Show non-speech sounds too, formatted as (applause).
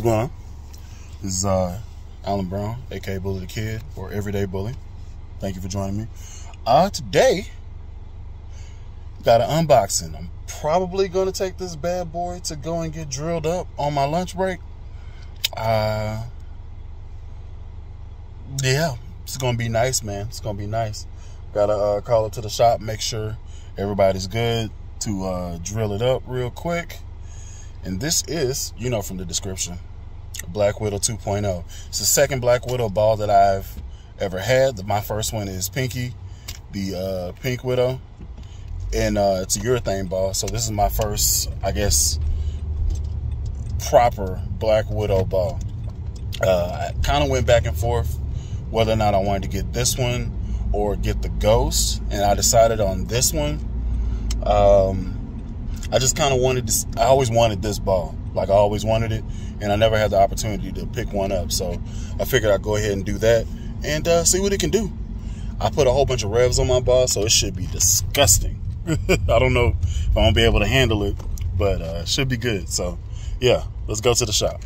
What's going on? This is uh, Alan Brown, aka Bully the Kid, or Everyday Bully. Thank you for joining me. Uh, today, got an unboxing. I'm probably going to take this bad boy to go and get drilled up on my lunch break. Uh, yeah, it's going to be nice, man. It's going to be nice. Got to uh, call up to the shop, make sure everybody's good to uh, drill it up real quick and this is, you know from the description, Black Widow 2.0. It's the second Black Widow ball that I've ever had. My first one is Pinky, the uh, Pink Widow. And uh, it's a urethane ball. So this is my first, I guess, proper Black Widow ball. Uh, I kind of went back and forth whether or not I wanted to get this one or get the Ghost. And I decided on this one. Um, I just kind of wanted this. I always wanted this ball. Like I always wanted it, and I never had the opportunity to pick one up. So I figured I'd go ahead and do that and uh, see what it can do. I put a whole bunch of revs on my ball, so it should be disgusting. (laughs) I don't know if I'm gonna be able to handle it, but uh, it should be good. So yeah, let's go to the shop.